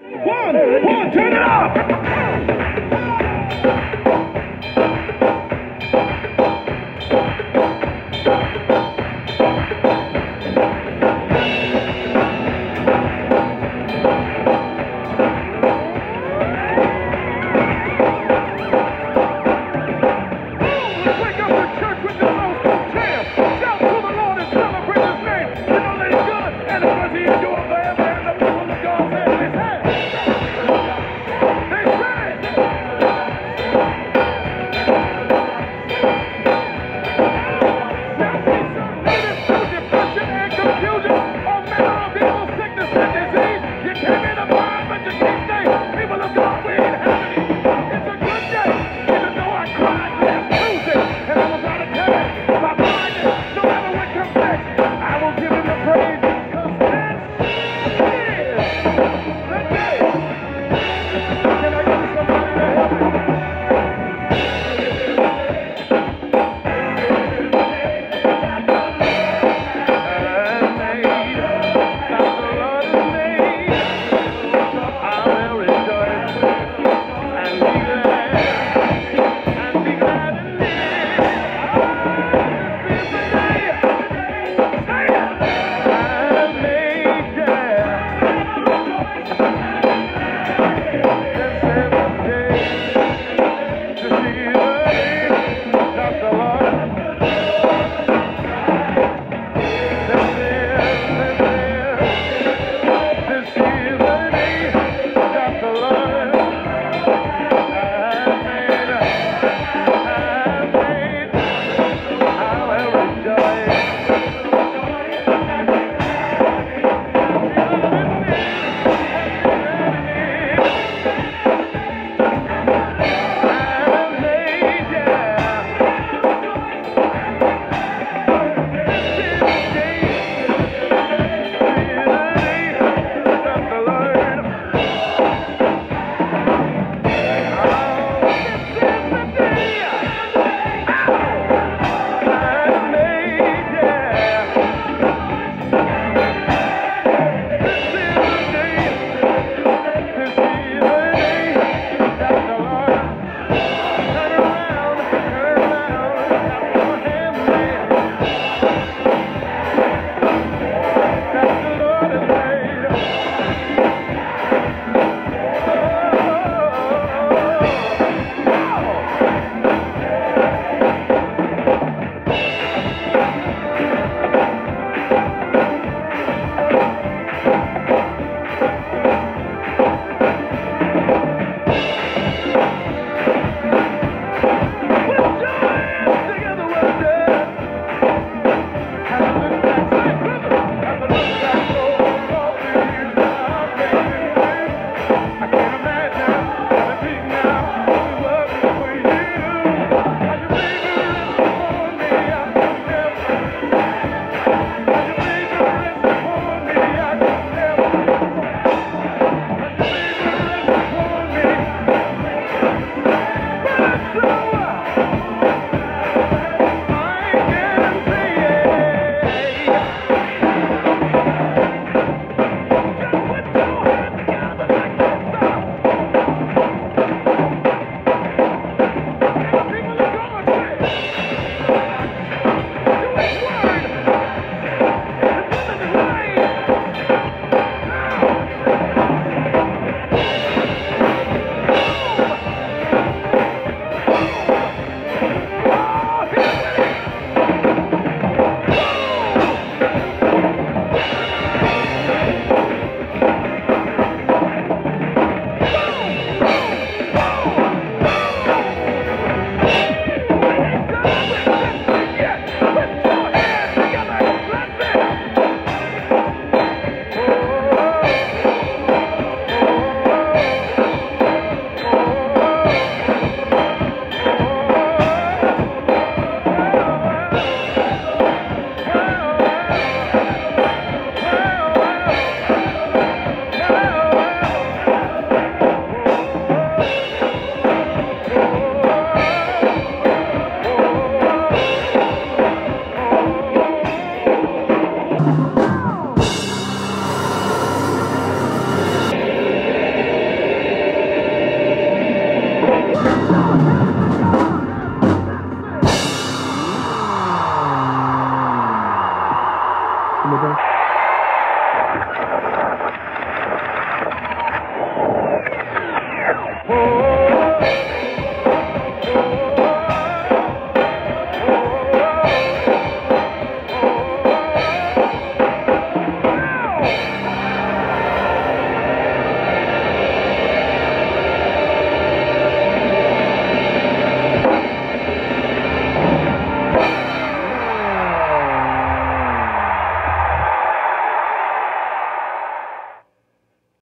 One, one, turn it up!